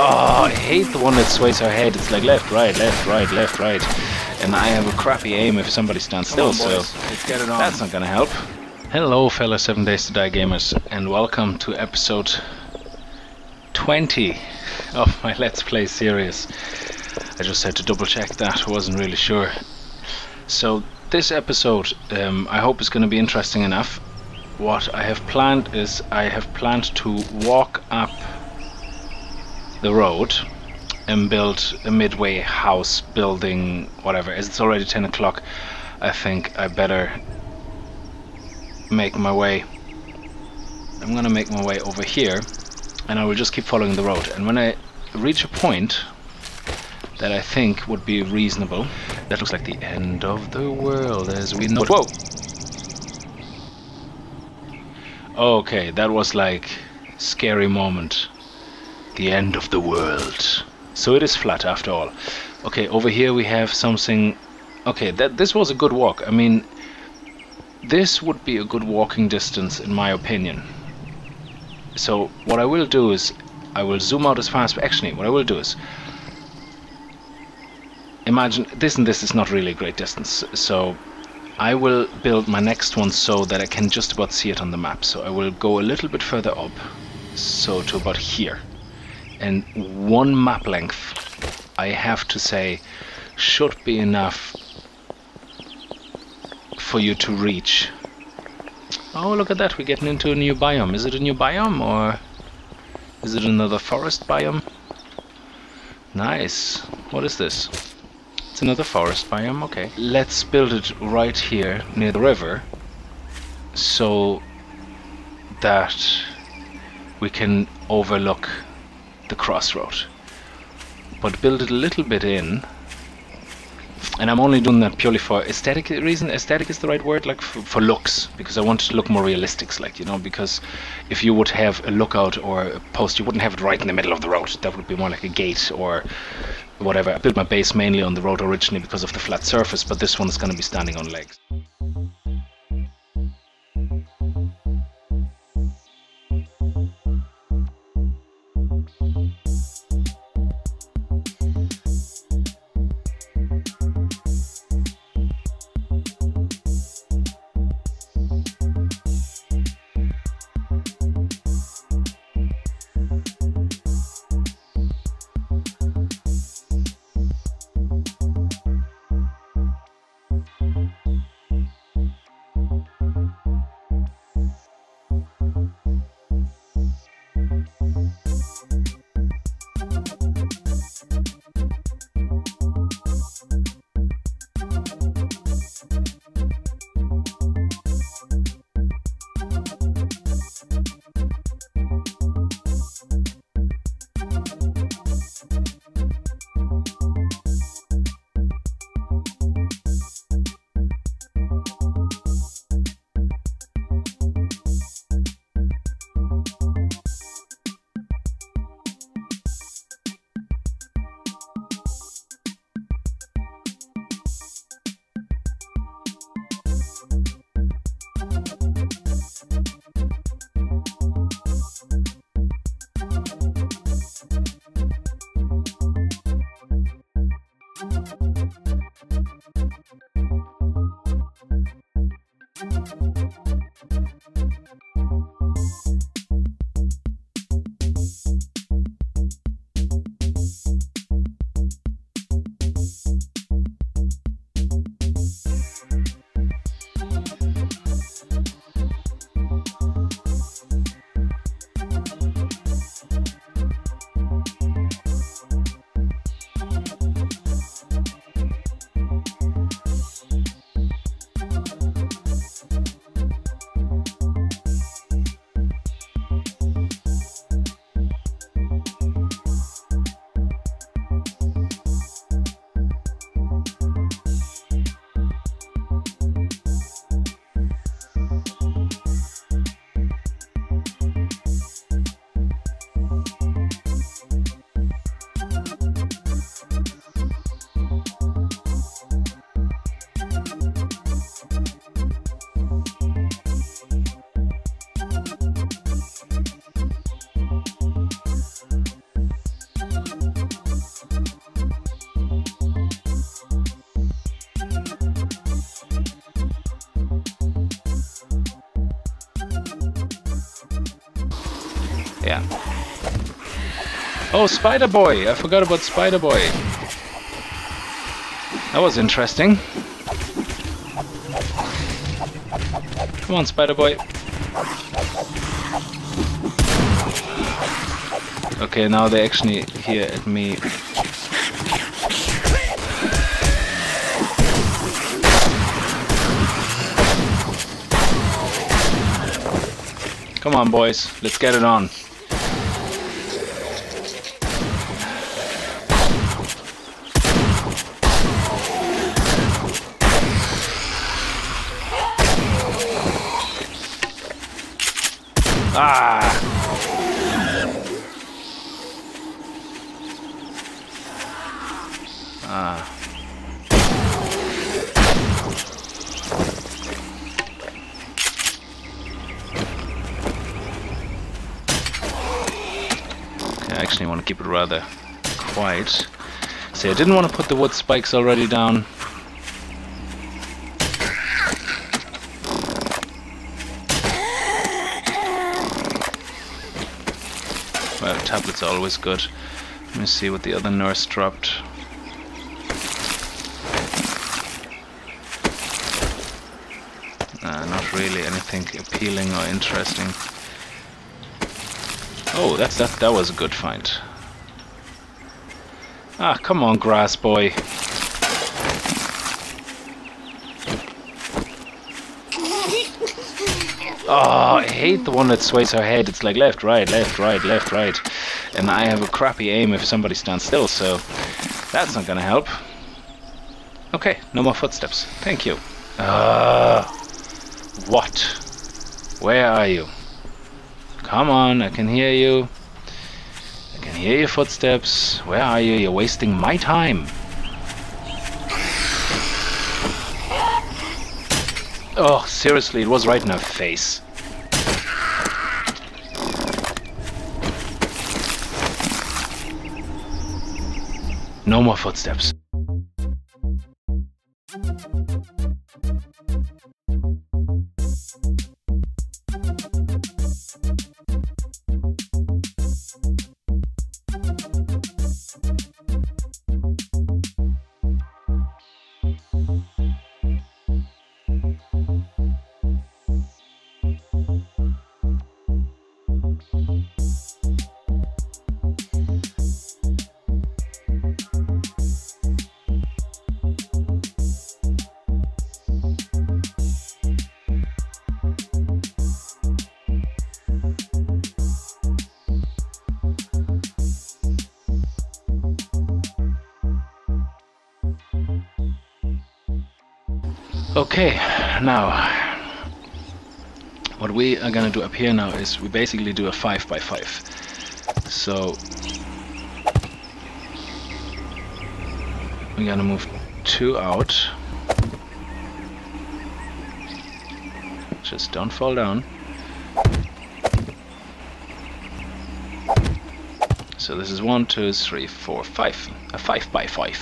Oh, I hate the one that sways her head. It's like left, right, left, right, left, right. And I have a crappy aim if somebody stands still, on, so. Let's get it on. that's not gonna help. Hello, fellow 7 Days to Die gamers, and welcome to episode 20 of my Let's Play series. I just had to double check that, I wasn't really sure. So, this episode, um, I hope is going to be interesting enough. What I have planned is I have planned to walk up the road and build a midway house building, whatever. As it's already 10 o'clock, I think I better make my way. I'm gonna make my way over here and I will just keep following the road. And when I reach a point that I think would be reasonable, that looks like the end of the world as we know. Whoa! Okay, that was like scary moment. The end of the world. So it is flat after all. Okay, over here we have something. Okay, that this was a good walk. I mean, this would be a good walking distance in my opinion. So what I will do is I will zoom out as fast. Actually, what I will do is imagine this and this is not really a great distance. So I will build my next one so that I can just about see it on the map. So I will go a little bit further up, so to about here. And one map length, I have to say, should be enough for you to reach. Oh, look at that, we're getting into a new biome. Is it a new biome or is it another forest biome? Nice. What is this? It's another forest biome, okay. Let's build it right here near the river so that we can overlook the crossroad. But build it a little bit in. And I'm only doing that purely for aesthetic reason. Aesthetic is the right word, like for, for looks, because I want it to look more realistic, like you know. Because if you would have a lookout or a post, you wouldn't have it right in the middle of the road. That would be more like a gate or whatever. I built my base mainly on the road originally because of the flat surface, but this one is going to be standing on legs. Yeah. Oh, Spider Boy! I forgot about Spider Boy. That was interesting. Come on, Spider Boy. Okay, now they're actually here at me. Come on, boys. Let's get it on. Ah! Ah. I actually want to keep it rather quiet. See, I didn't want to put the wood spikes already down. Well, tablet's always good. Let me see what the other nurse dropped. Nah, not really anything appealing or interesting. Oh, that's that. That was a good find. Ah, come on, grass boy. Oh, hate the one that sways her head. It's like left, right, left, right, left, right. And I have a crappy aim if somebody stands still, so that's not gonna help. Okay, no more footsteps. Thank you. Uh, what? Where are you? Come on, I can hear you. I can hear your footsteps. Where are you? You're wasting my time. Oh, seriously, it was right in her face. No more footsteps. Okay, now what we are gonna do up here now is we basically do a five by five. So we're gonna move two out. Just don't fall down. So this is one, two, three, four, five. A five by five.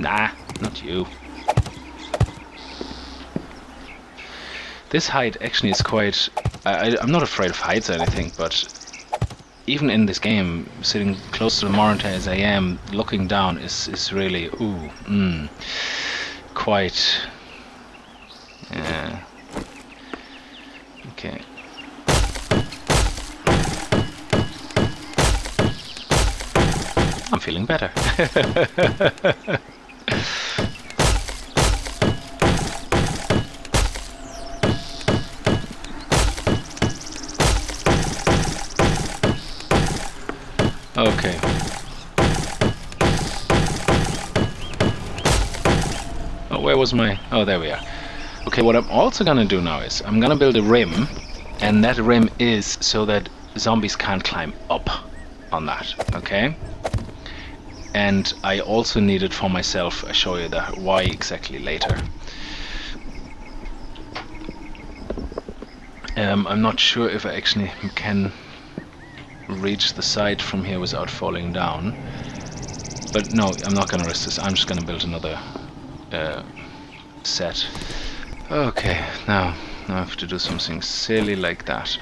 Nah, not you. This height actually is quite... I, am not afraid of heights or anything, but even in this game, sitting close to the monitor as I am, looking down is, is really, ooh, mm, quite... Yeah. Okay. I'm feeling better. Okay. Oh, where was my... Oh, there we are. Okay, what I'm also gonna do now is I'm gonna build a rim, and that rim is so that zombies can't climb up on that, okay? And I also need it for myself. I'll show you that why exactly later. Um, I'm not sure if I actually can reach the side from here without falling down. But no, I'm not going to risk this. I'm just going to build another uh, set. Okay, now, now I have to do something silly like that.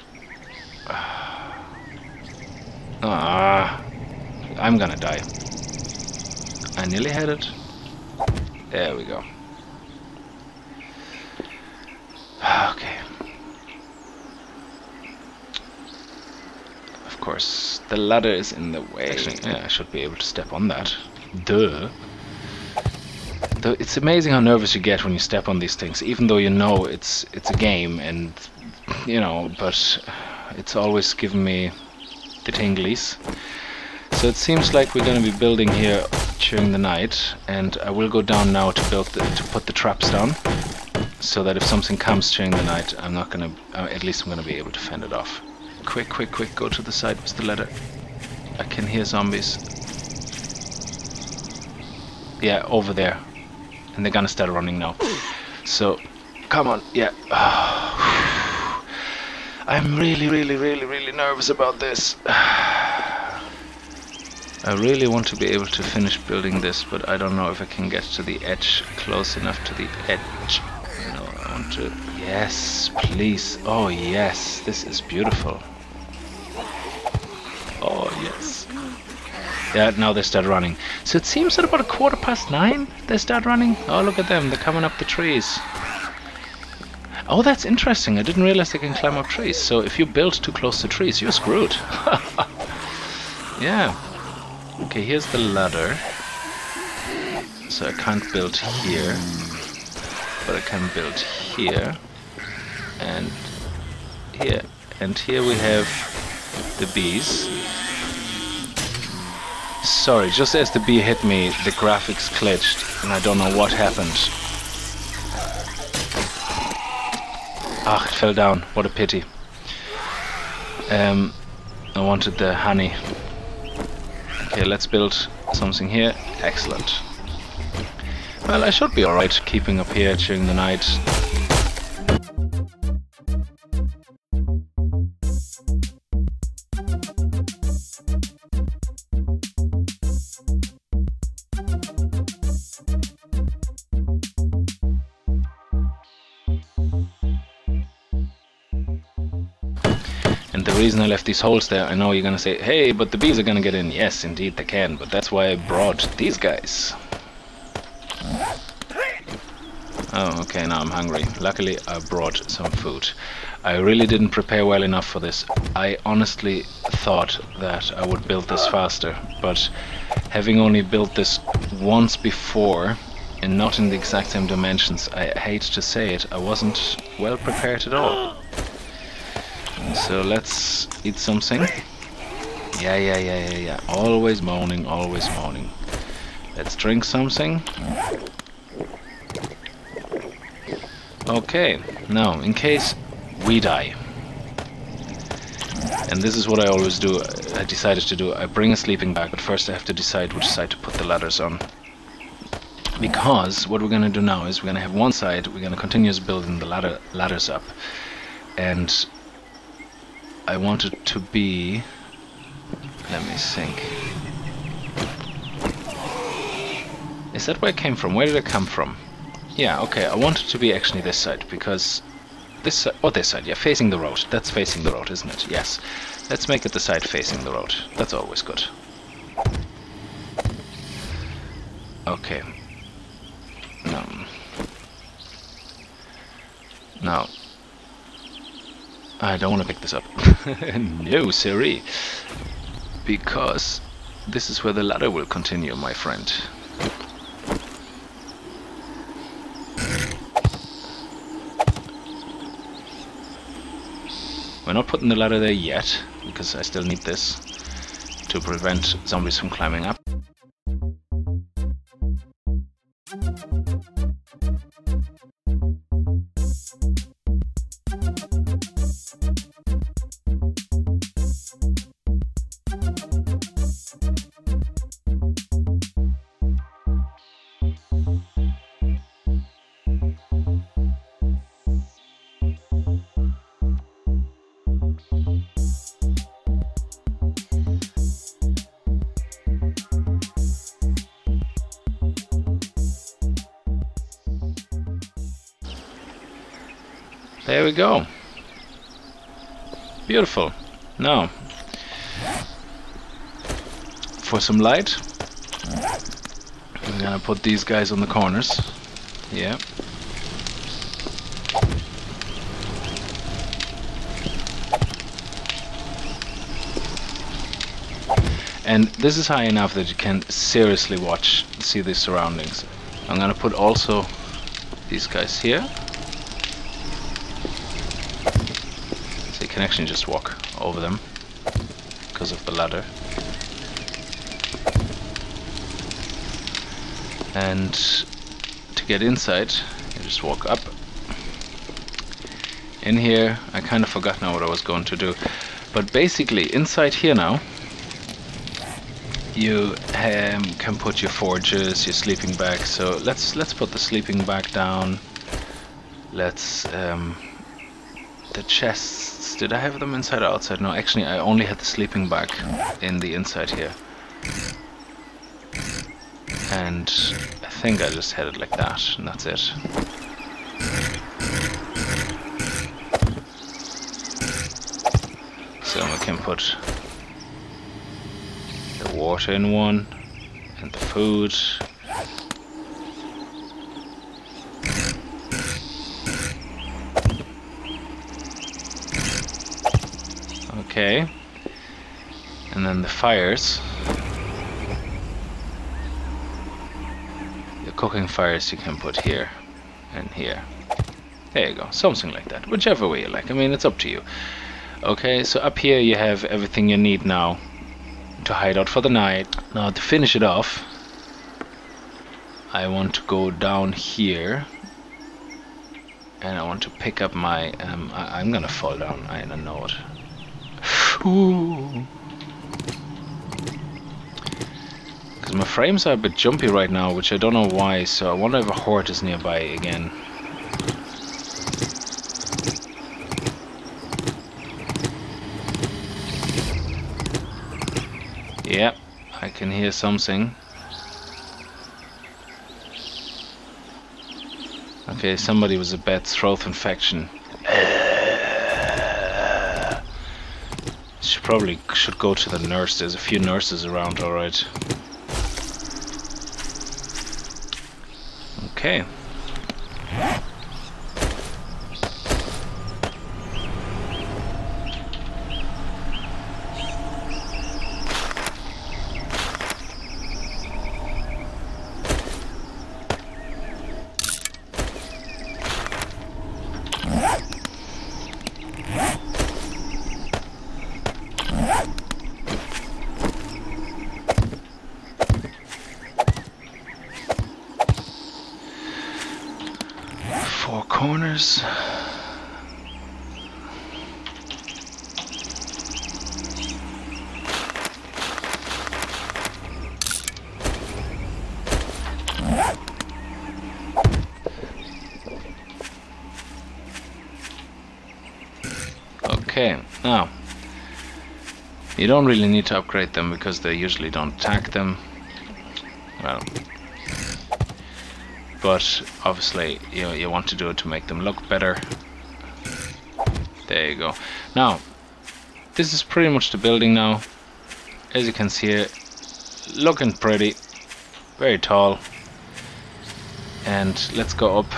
Ah, I'm gonna die. I nearly had it. There we go. Okay. Of course, the ladder is in the way. Actually, yeah, I should be able to step on that. Duh. Though it's amazing how nervous you get when you step on these things, even though you know it's it's a game and you know, but it's always given me the tinglies. So it seems like we're going to be building here during the night, and I will go down now to build the, to put the traps down, so that if something comes during the night, I'm not going to. Uh, at least I'm going to be able to fend it off. Quick, quick, quick! Go to the side with the. I can hear zombies. Yeah, over there, and they're gonna start running now. So, come on, yeah. I'm really, really, really, really nervous about this. I really want to be able to finish building this, but I don't know if I can get to the edge, close enough to the edge. No, I want to... Yes, please. Oh, yes, this is beautiful. Oh, yes. Yeah, now they start running. So it seems at about a quarter past nine they start running. Oh, look at them, they're coming up the trees. Oh, that's interesting. I didn't realize they can climb up trees. So if you build too close to trees, you're screwed. yeah. Okay, here's the ladder. So I can't build here, but I can build here and here. And here we have the bees. Sorry, just as the bee hit me, the graphics glitched and I don't know what happened. Ah, it fell down. What a pity. Um, I wanted the honey. Okay, let's build something here. Excellent. Well, I should be alright keeping up here during the night. And the reason I left these holes there, I know you're gonna say, hey, but the bees are gonna get in. Yes, indeed they can, but that's why I brought these guys. Oh, okay, now I'm hungry. Luckily, I brought some food. I really didn't prepare well enough for this. I honestly thought that I would build this faster, but having only built this once before, and not in the exact same dimensions, I hate to say it, I wasn't well prepared at all. So let's eat something. Yeah, yeah, yeah, yeah, yeah. Always moaning, always moaning. Let's drink something. Okay, now, in case we die. And this is what I always do, I decided to do. I bring a sleeping bag, but first I have to decide which side to put the ladders on. Because what we're gonna do now is we're gonna have one side, we're gonna continue building the ladder ladders up. And I want it to be... Let me think. Is that where it came from? Where did it come from? Yeah, okay, I want it to be actually this side, because... This side, oh this side, yeah, facing the road. That's facing the road, isn't it? Yes. Let's make it the side facing the road. That's always good. Okay. No. Now, I don't want to pick this up. no, siree. Because this is where the ladder will continue, my friend. We're not putting the ladder there yet, because I still need this to prevent zombies from climbing up. There we go. Beautiful. Now, for some light, I'm gonna put these guys on the corners. Yeah. And this is high enough that you can seriously watch, see the surroundings. I'm gonna put also these guys here. So you can actually just walk over them because of the ladder. And to get inside, you just walk up. In here, I kind of forgot now what I was going to do. But basically, inside here now, you um, can put your forges, your sleeping bag. So let's let's put the sleeping bag down. Let's um, the chests. Did I have them inside or outside? No, actually, I only had the sleeping bag in the inside here. And I think I just had it like that, and that's it. So we can put the water in one and the food. Okay. And then the fires. The cooking fires you can put here and here. There you go, something like that. Whichever way you like. I mean, it's up to you. Okay, so up here you have everything you need now to hide out for the night. Now to finish it off, I want to go down here and I want to pick up my, um, I am gonna fall down, I don't know it. Because my frames are a bit jumpy right now, which I don't know why, so I wonder if a horde is nearby again. Yep, I can hear something. Okay, somebody with a bad throat infection. Probably should go to the nurse. There's a few nurses around, alright. Okay. Four corners. Okay, now you don't really need to upgrade them because they usually don't attack them. Well, but obviously you you want to do it to make them look better. There you go. Now, this is pretty much the building now. As you can see looking pretty, very tall. And let's go up.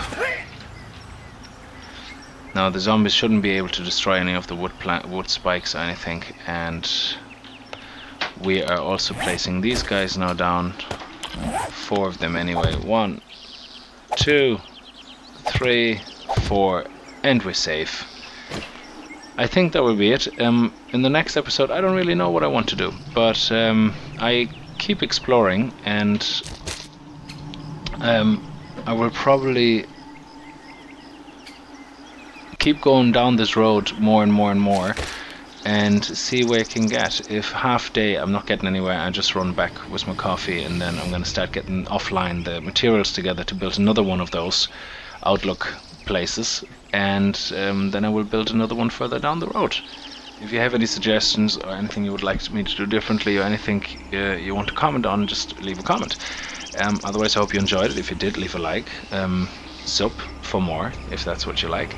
Now the zombies shouldn't be able to destroy any of the wood plant, wood spikes or anything, and we are also placing these guys now down. Four of them anyway. One, two, three, four, and we're safe. I think that will be it. Um, in the next episode, I don't really know what I want to do, but um, I keep exploring, and um, I will probably keep going down this road more and more and more and see where I can get. If half day I'm not getting anywhere, I just run back with my coffee and then I'm going to start getting offline the materials together to build another one of those Outlook places and um, then I will build another one further down the road. If you have any suggestions or anything you would like me to do differently or anything uh, you want to comment on, just leave a comment. Um, otherwise, I hope you enjoyed it. If you did, leave a like. Um, sub for more, if that's what you like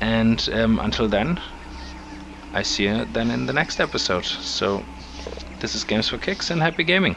And um, until then, I see you then in the next episode. So, this is Games4Kickz and happy gaming.